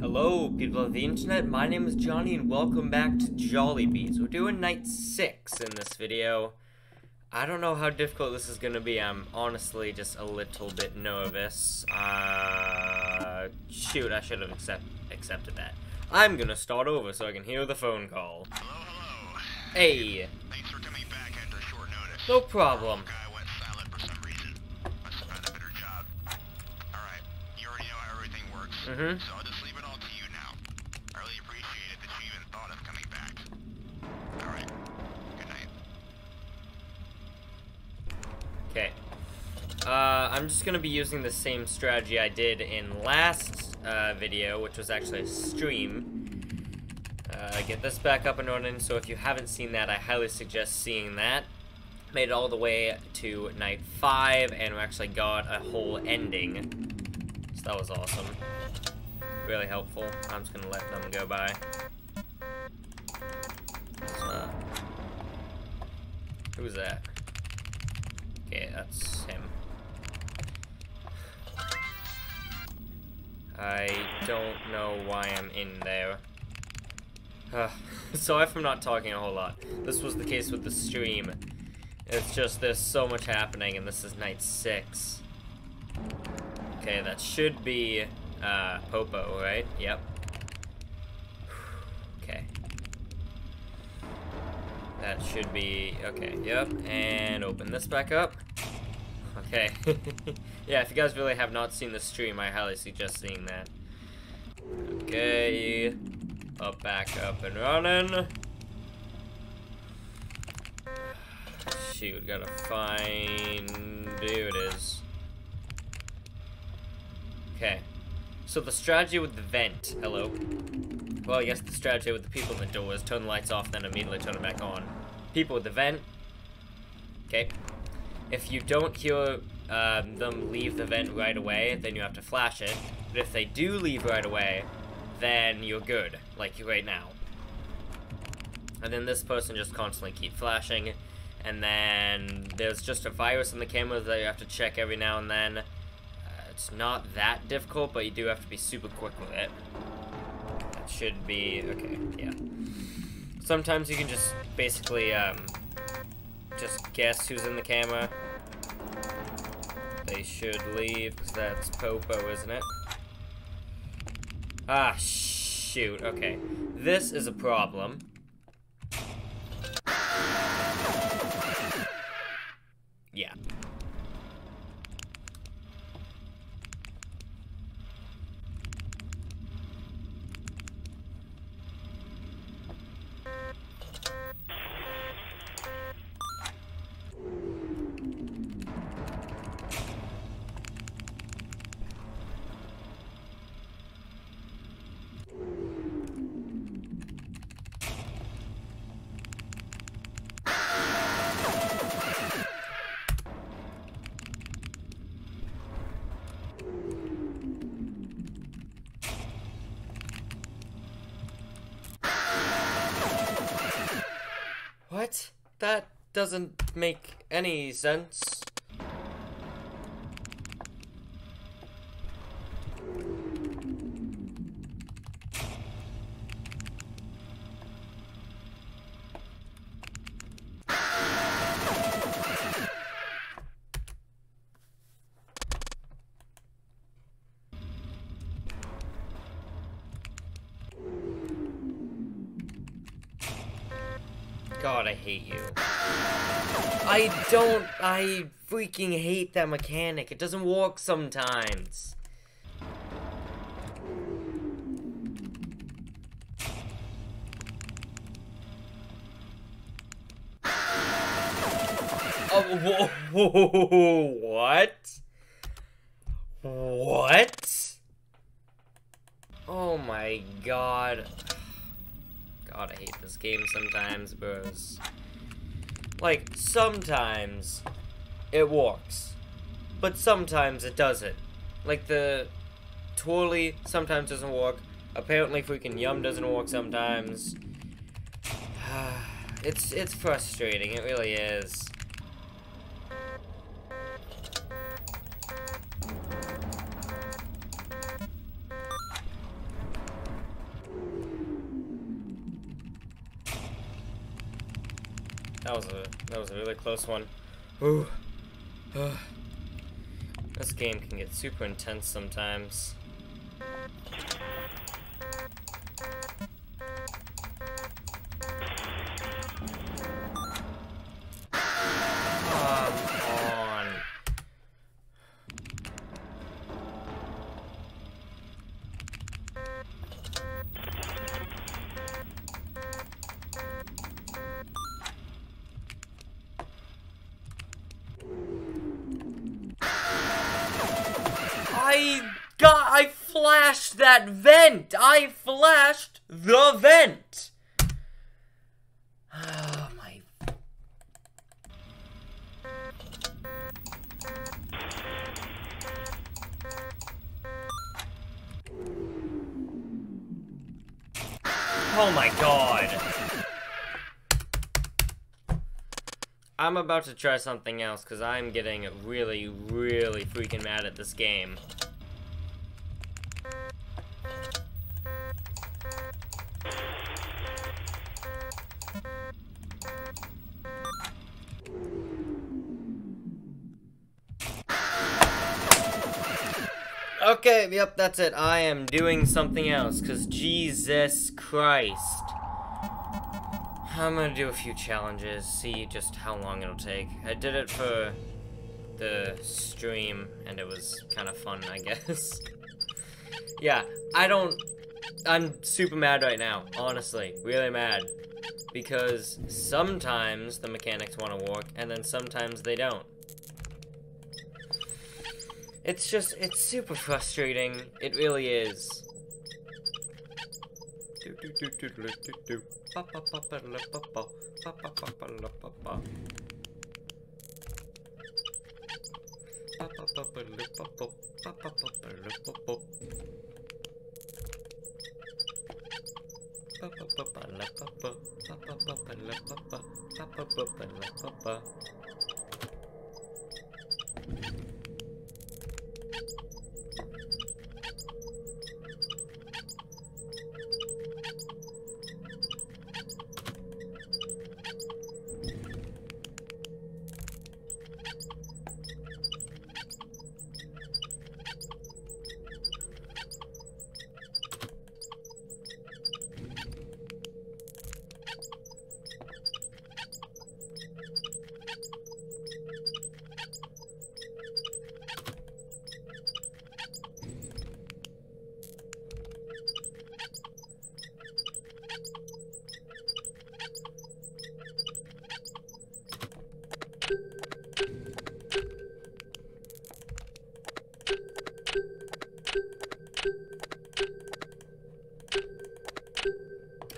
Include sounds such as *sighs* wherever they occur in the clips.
Hello, people of the internet. My name is Jonny, and welcome back to Jollibee's. We're doing night six in this video. I don't know how difficult this is going to be. I'm honestly just a little bit nervous. Uh, shoot, I should have accept accepted that. I'm going to start over so I can hear the phone call. Hello, hello. Hey, Thanks for coming back after short notice. no problem. Went silent for some reason. Must have found a better job. Alright, you already know how everything works. Mhm. So I'll just leave it all to you now. I really appreciate it that you even thought of coming back. Alright. Good night. Okay. Uh, I'm just gonna be using the same strategy I did in last uh, video, which was actually a stream. Uh, get this back up and running, so if you haven't seen that, I highly suggest seeing that. Made it all the way to night 5, and we actually got a whole ending. So that was awesome. Really helpful. I'm just gonna let them go by. Uh, who's that? Okay, that's I don't know why I'm in there. *sighs* Sorry if I'm not talking a whole lot. This was the case with the stream. It's just there's so much happening and this is night six. Okay, that should be uh, Popo, right? Yep. *sighs* Okay. That should be, okay, yep, and open this back up. Okay. *laughs* yeah, if you guys really have not seen the stream, I highly suggest seeing that. Okay. Up, back up and running. Shoot, gotta find... There it is. Okay. So the strategy with the vent, hello. Well, guess the strategy with the people in the door is turn the lights off, then immediately turn them back on. People with the vent, okay. If you don't hear um, them leave the vent right away, then you have to flash it. But if they do leave right away, then you're good, like right now. And then this person just constantly keep flashing, and then there's just a virus in the camera that you have to check every now and then. Uh, it's not that difficult, but you do have to be super quick with it. That should be, okay, yeah. Sometimes you can just basically, um, just guess who's in the camera. Should leave, because that's Popo, isn't it? Ah, shoot, okay. This is a problem. What? That doesn't make any sense. God, I hate you. I don't. I freaking hate that mechanic. It doesn't work sometimes. Oh, whoa, what? What? Oh my god. God, I hate this game sometimes, bros. Like, sometimes it works, but sometimes it doesn't. Like the Twirlie sometimes doesn't work. Apparently, freaking Yum doesn't work sometimes. *sighs* it's it's frustrating. It really is. That was a really close one. Ooh. *sighs* this game can get super intense sometimes. That vent. I flashed the vent. Oh my. Oh my god. I'm about to try something else because I'm getting really, really freaking mad at this game. Okay, yep, that's it. I am doing something else, because Jesus Christ. I'm gonna do a few challenges, see just how long it'll take. I did it for the stream, and it was kind of fun, I *laughs* guess. yeah, I don't... I'm super mad right now, honestly. Really mad. Because sometimes the mechanics want to work, and then sometimes they don't. It's just, it's super frustrating. It really is.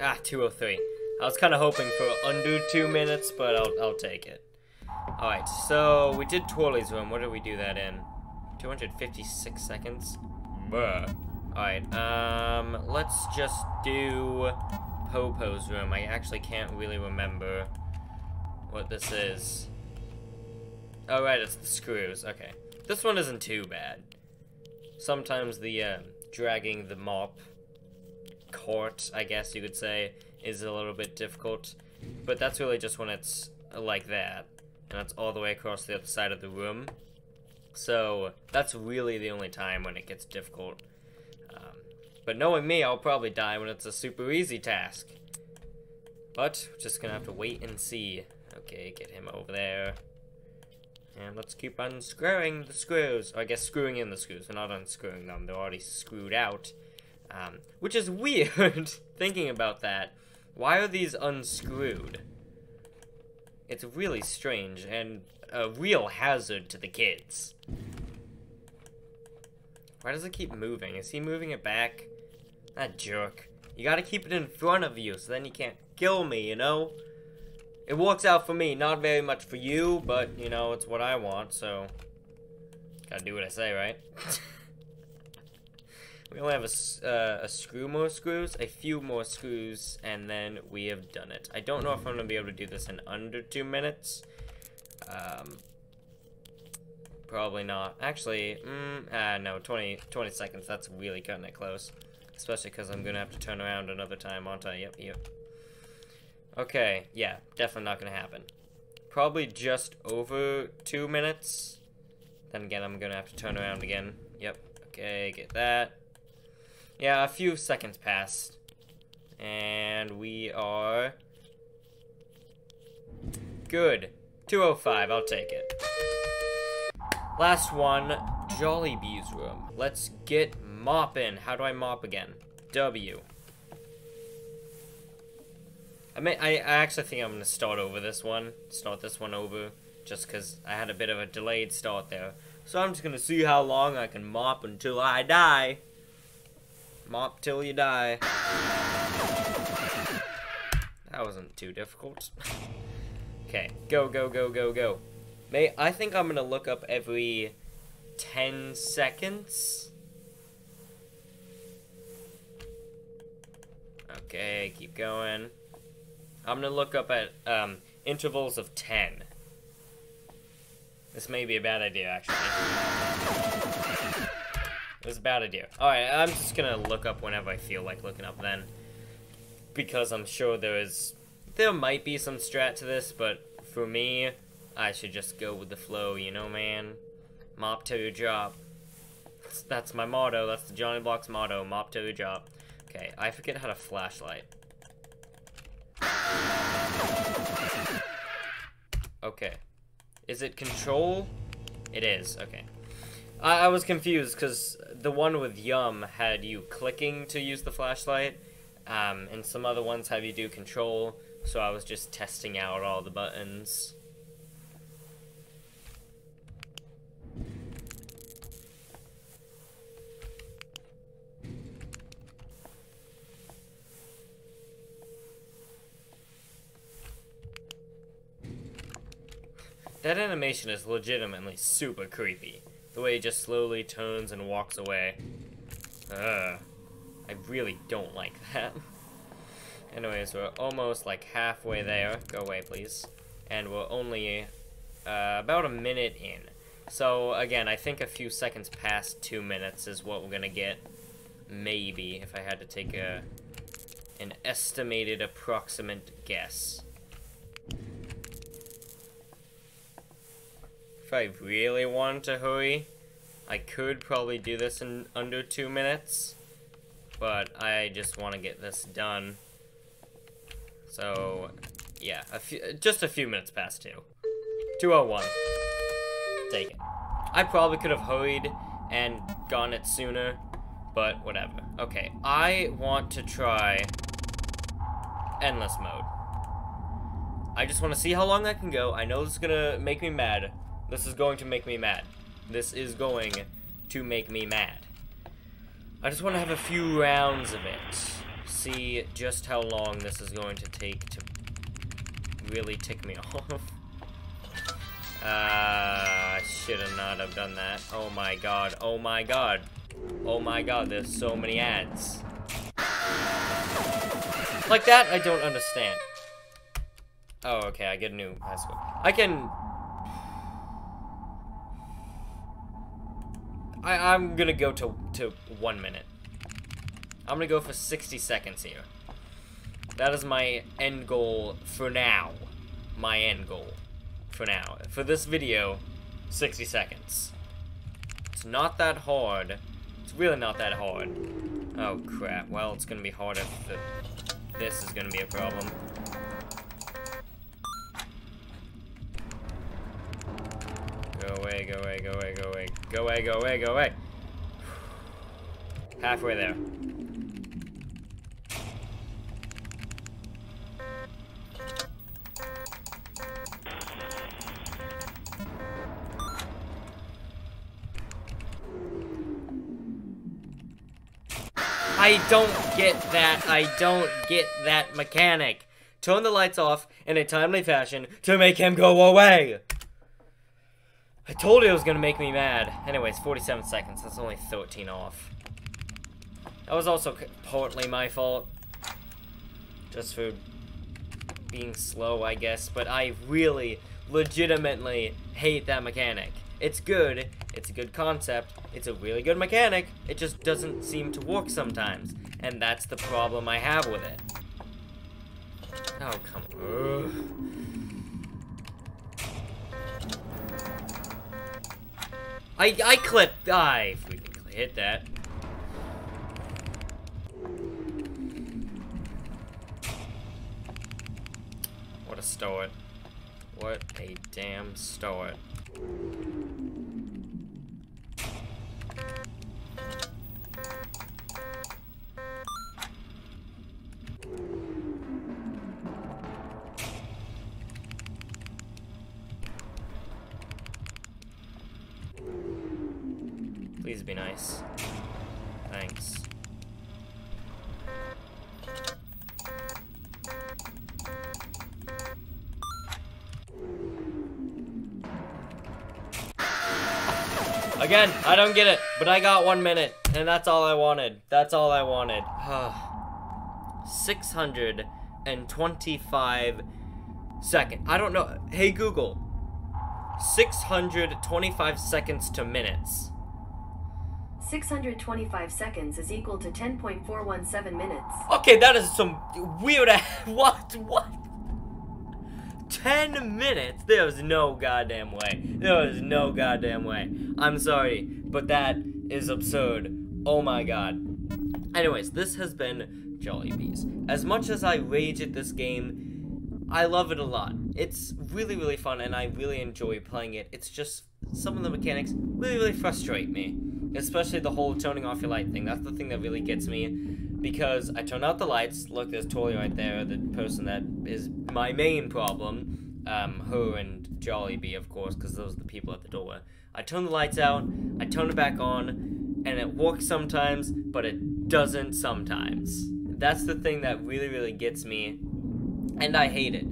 Ah, 203. I was kind of hoping for under two minutes, but I'll, I'll take it. Alright, so we did Twirlie's room. What did we do that in? 256 seconds? Bruh. Alright, um, let's just do Popo's room. I actually can't really remember what this is. Oh, right, it's the screws. Okay. This one isn't too bad. Sometimes the, uh, dragging the mop court, I guess you could say, is a little bit difficult. But that's really just when it's like that. And that's all the way across the other side of the room. So, that's really the only time when it gets difficult. Um, but knowing me, I'll probably die when it's a super easy task. But, just gonna have to wait and see. Okay, get him over there. And let's keep unscrewing the screws. Or I guess screwing in the screws. We're not unscrewing them. They're already screwed out. Um, which is *laughs* weird, thinking about that. Why are these unscrewed? It's really strange, and a real hazard to the kids. Why does it keep moving? Is he moving it back? That jerk. You gotta keep it in front of you, so then you can't kill me, you know? It works out for me, not very much for you, but, you know, it's what I want, so... Gotta do what I say, right? *laughs* We only have a, uh, a screw more screws, a few more screws, and then we have done it. I don't know if I'm going to be able to do this in under two minutes. Um, probably not. Actually, mm, uh, no, 20, 20 seconds. That's really cutting it close. Especially because I'm going to have to turn around another time, aren't I? Yep, yep. Okay, yeah, definitely not going to happen. probably just over two minutes. Then again, I'm gonna have to turn around again. Yep. Okay, get that. Yeah, a few seconds passed. And we are... Good. 205, I'll take it. Last one, Jollibee's room. Let's get mopping. How do I mop again? W. I may, I, I actually think I'm gonna start over this one. Start this one over, just because I had a bit of a delayed start there. So I'm just gonna see how long I can mop until I die. Mop till you die. That wasn't too difficult. *laughs* okay, go, go, go, go, go. May I think I'm gonna look up every 10 seconds. Okay, keep going. I'm gonna look up at um, intervals of 10. This may be a bad idea, actually. It was a bad idea. Alright, I'm just gonna look up whenever I feel like looking up then. Because I'm sure there is... There might be some strat to this, but for me, I should just go with the flow, you know, man? Mop to your job. That's my motto. That's the JonnyBlox motto. Mop to your job. Okay, I forget how to flashlight. Okay. Is it control? It is, okay. I, I was confused because the one with Yum had you clicking to use the flashlight, um, and some other ones have you do control, so I was just testing out all the buttons. That animation is legitimately super creepy. The way he just slowly turns and walks away. Ugh. I really don't like that. *laughs* Anyways, we're almost like halfway there. Go away, please. And we're only uh, about a minute in. So, again, I think a few seconds past two minutes is what we're gonna get. Maybe, if I had to take a an estimated approximate guess. If I really wanted to hurry, I could probably do this in under two minutes. But I just want to get this done. So, yeah, a few, just a few minutes past two. 201. Take it. I probably could have hurried and gone it sooner, but whatever. Okay, I want to try endless mode. I just want to see how long I can go. I know this is going to make me mad, this is going to make me mad. This is going to make me mad. I just want to have a few rounds of it. See just how long this is going to take to really tick me *laughs* off. Uh, I should have not have done that. Oh my god. Oh my god. Oh my god, there's so many ads. Like that, I don't understand. Oh, okay, I get a new password. I can I, I'm gonna go to, to one minute. I'm gonna go for 60 seconds here. That is my end goal for now. My end goal for now. For this video, 60 seconds. It's not that hard. It's really not that hard. Oh crap, well it's gonna be hard if the, this is gonna be a problem. Go away, go away, go away, go away. Go away, go away, go away. Halfway there. I don't get that. I don't get that mechanic. Turn the lights off in a timely fashion to make him go away. I told you it was gonna make me mad. Anyways, 47 seconds. That's only 13 off. That was also partly my fault. Just for being slow, I guess. But I really, legitimately hate that mechanic. It's good. It's a good concept. It's a really good mechanic. It just doesn't seem to work sometimes. And that's the problem I have with it. Oh, come on. I I clipped. I freaking hit that. What a start. What a damn start. Please be nice. Thanks. Again, I don't get it, but I got one minute, and that's all I wanted. That's all I wanted. *sighs* 625 second. I don't know. Hey Google. 625 seconds to minutes. 625 seconds is equal to 10.417 minutes. Okay, that is some weird *laughs* what what? 10 minutes? There was no goddamn way. There was no goddamn way. I'm sorry, but that is absurd. Oh my god. Anyways, this has been Jollibee's. As much as I rage at this game, I love it a lot. It's really, really fun, and I really enjoy playing it. It's just some of the mechanics really, really frustrate me. Especially the whole turning off your light thing. That's the thing that really gets me. Because I turn out the lights. Look, there's Tori right there, the person that is my main problem. Um, her and Jollibee, of course, because those are the people at the door. I turn the lights out, I turn it back on, and it works sometimes, but it doesn't sometimes. That's the thing that really, really gets me, and I hate it.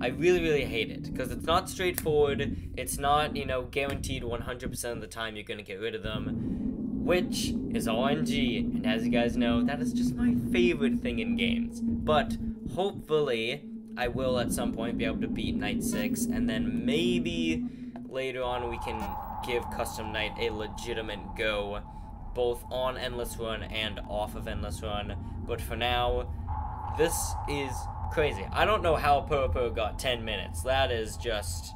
I really, really hate it because it's not straightforward. It's not, you know, guaranteed 100% of the time you're going to get rid of them, which is RNG. And as you guys know, that is just my favorite thing in games. But hopefully, I will at some point be able to beat Night 6, and then maybe later on we can give Custom Night a legitimate go, both on Endless Run and off of Endless Run. But for now, this is crazy. I don't know how Popo got 10 minutes. That is just...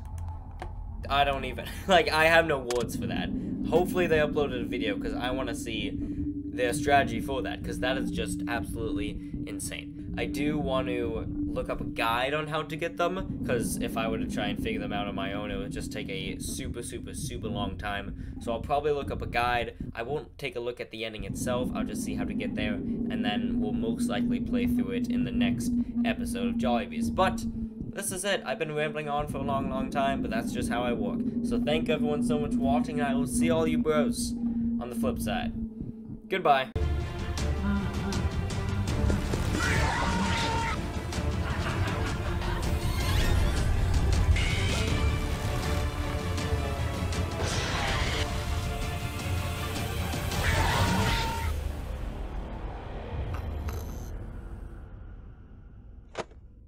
I don't even... *laughs* Like, I have no words for that. Hopefully they uploaded a video, because I want to see their strategy for that, because that is just absolutely insane. I do want to look up a guide on how to get them, because if I were to try and figure them out on my own, it would just take a super, super, super long time. So I'll probably look up a guide. I won't take a look at the ending itself, I'll just see how to get there, and then we'll most likely play through it in the next episode of Jollibee's. But, this is it. I've been rambling on for a long, long time, but that's just how I work. So thank everyone so much for watching, and I will see all you bros on the flip side. Goodbye.